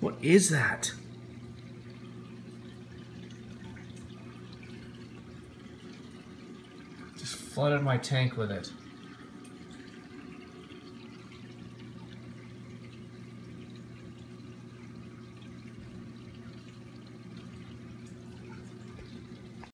What is that? Just flooded my tank with it.